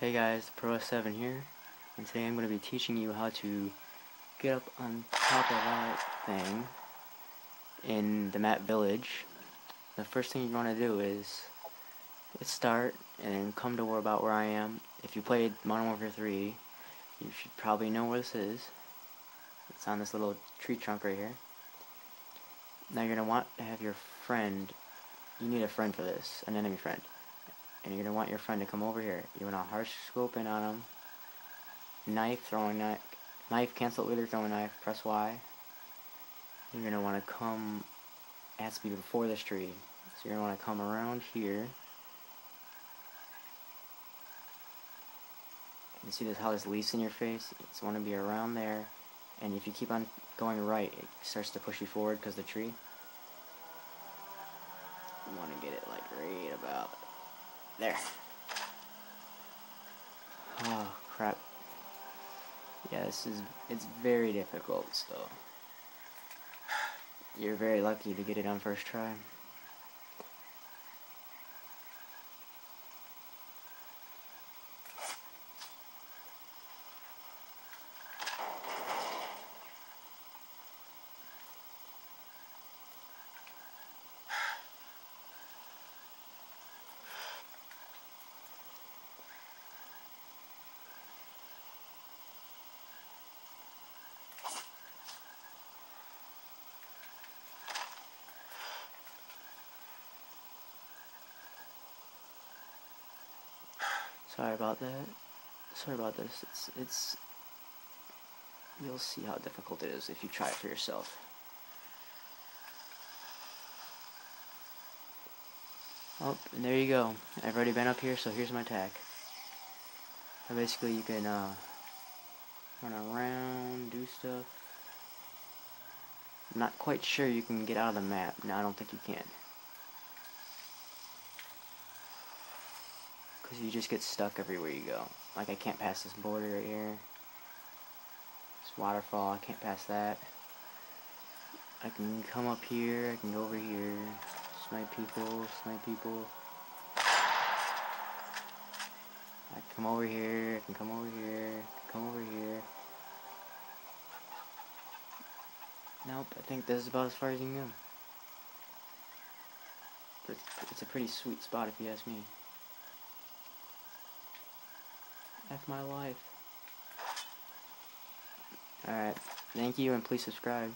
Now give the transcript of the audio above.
Hey guys, Pro7 here, and today I'm going to be teaching you how to get up on top of that thing in the map village. The first thing you want to do is start and come to where about where I am. If you played Modern Warfare 3, you should probably know where this is. It's on this little tree trunk right here. Now you're going to want to have your friend, you need a friend for this, an enemy friend and you're going to want your friend to come over here. You want to harsh scope in on him. Knife, throwing knife. Knife, cancel it with your throwing knife. Press Y. You're going to want to come, it has to be before this tree. So you're going to want to come around here. You see this how this leaf's in your face? It's want to be around there. And if you keep on going right, it starts to push you forward because the tree. You want to get it like right about there. Oh, crap. Yeah, this is, it's very difficult, so. You're very lucky to get it on first try. Sorry about that. Sorry about this. It's it's you'll see how difficult it is if you try it for yourself. Oh, and there you go. I've already been up here, so here's my tack. So basically you can uh, run around, do stuff. I'm not quite sure you can get out of the map. No, I don't think you can. Because you just get stuck everywhere you go. Like I can't pass this border right here. This waterfall, I can't pass that. I can come up here, I can go over here. Snipe people, snipe people. I can come over here, I can come over here, come over here. Nope, I think this is about as far as you can go. But it's a pretty sweet spot if you ask me. F my life. Alright, thank you and please subscribe.